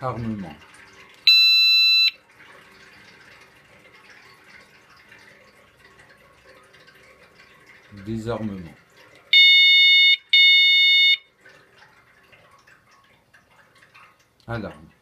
Armement. Désarmement. Alarme.